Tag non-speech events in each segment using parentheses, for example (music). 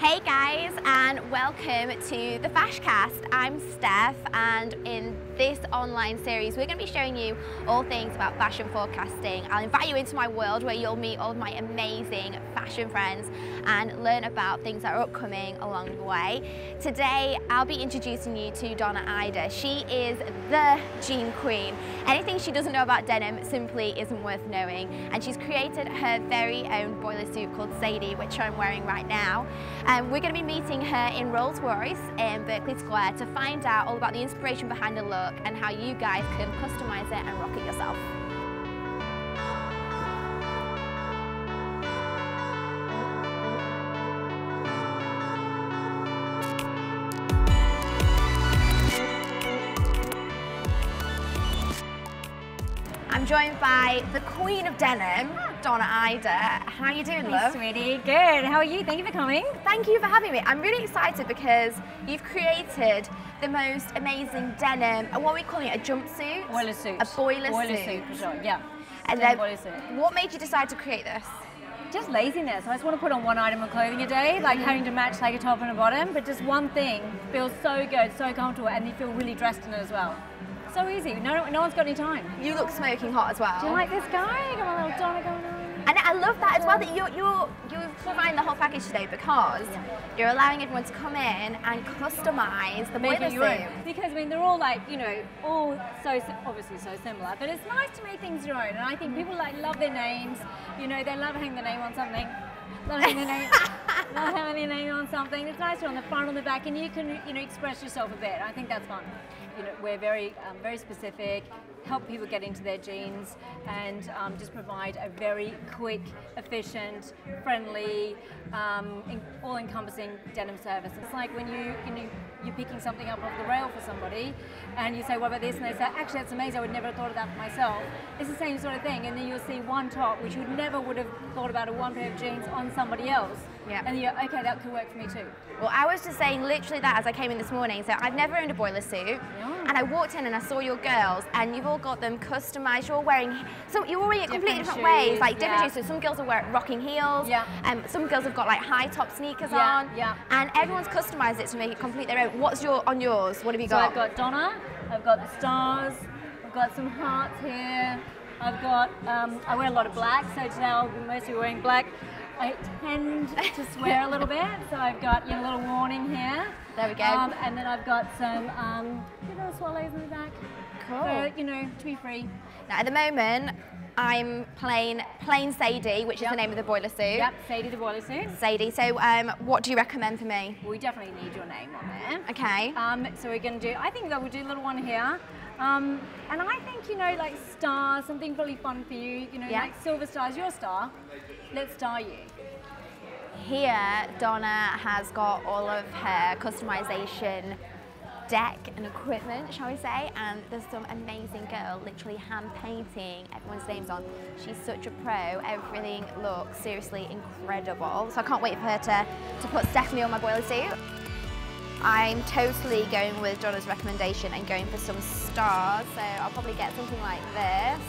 Hey guys and welcome to the Fashcast. I'm Stef and in this online series we're going to be showing you all things about fashion forecasting. I'll invite you into my world where you'll meet all of my amazing fashion friends and learn about things that are upcoming along the way. Today I'll be introducing you to Donna Ida. She is the jean queen. Anything she doesn't know about denim simply isn't worth knowing and she's created her very own boiler suit called Sadie which I'm wearing right now. Um, we're going to be meeting her in Rolls Royce in Berkeley Square to find out all about the inspiration behind the look and how you guys can customise it and rock it yourself. Joined by the queen of denim, Donna Ida. How are you doing, Hey, love? sweetie. Good. How are you? Thank you for coming. Thank you for having me. I'm really excited because you've created the most amazing denim, uh, what are we calling it, a jumpsuit? Boiler suit. A boiler, boiler suit. suit. for sure. Yeah. And then, what made you decide to create this? Just laziness. I just want to put on one item of clothing a day, like having to match like a top and a bottom, but just one thing feels so good, so comfortable, and you feel really dressed in it as well. So easy. No, no one's got any time. You look smoking hot as well. Do you like this guy? Got my little Donna going on. and I love that as well that you're, you're, you're providing the whole package today because you're allowing everyone to come in and customise the Make boiler suit. own. Because I mean, they're all like, you know, all so obviously so similar. But it's nice to make things your own. And I think mm. people like love their names. You know, they love having the name on something. Love having the name, (laughs) love having the name on something. It's nicer on the front, on the back, and you can, you know, express yourself a bit. I think that's fun. You know, we're very, um, very specific. Help people get into their jeans, and um, just provide a very quick, efficient, friendly, um, en- all-encompassing denim service. It's like when you, you know, you're picking something up off the rail for somebody, and you say, "What about this?" and they say, "Actually, that's amazing. I would never have thought of that for myself." It's the same sort of thing, and then you'll see one top which you never would have thought about a one pair of jeans on somebody else, Yeah. and you're okay. That could work for me too. Well, I was just saying literally that as I came in this morning. So I've never owned a boiler suit, and I walked in and I saw your girls, and you've all got them customized. You're all wearing, so you're wearing it completely Different different ways, like different yeah. shoes. So some girls are wearing rocking heels, Yeah. and some girls have got like high top sneakers Yeah, on, yeah. and everyone's customized it to make it complete their own. What's your on yours? What have you got? So? I've got Donna, I've got the stars, I've got some hearts here, I've got, um, I wear a lot of black, so today I'll be mostly wearing black. I tend to swear a little bit, so I've got you know, a little warning here. There we go. Um, and then I've got some um, little swallows in the back. Cool. So, you know, to be free. Now at the moment, I'm plain plain Sadie, which is the name of the boiler suit. Yep, Sadie the boiler suit. Sadie. So um, what do you recommend for me? We definitely need your name on there. Okay. Um, so we're going to do, I think that we'll do a little one here. Um, and I think, you know, like stars, something really fun for you, you know, Yeah. like silver stars, your star. Let's star you. Here, Donna has got all of her customization deck and equipment, shall we say, and there's some amazing girl literally hand painting everyone's names on. She's such a pro, everything looks seriously incredible. So I can't wait for her to, to put Stefanie on my boiler suit. I'm totally going with Donna's recommendation and going for some stars, so I'll probably get something like this,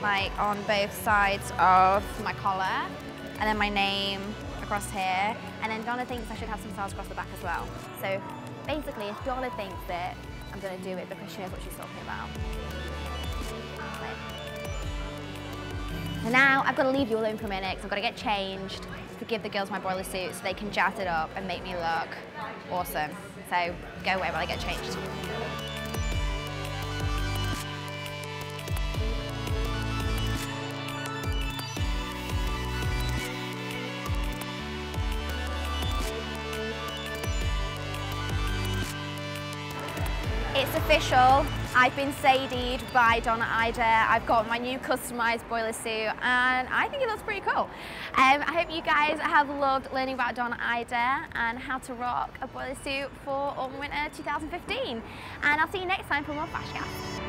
like on both sides of my collar, and then my name across here, and then Donna thinks I should have some stars across the back as well. So basically, if Donna thinks it, I'm going to do it because she knows what she's talking about. So now I've got to leave you alone for a minute because I've got to get changed to give the girls my boiler suit so they can jazz it up and make me look awesome. So go away while I get changed. It's official. I've been Sadied by Donna Ida. I've got my new customized boiler suit and I think it looks pretty cool. Um, I hope you guys have loved learning about Donna Ida and how to rock a boiler suit for autumn winter 2015. And I'll see you next time for more Fashcast.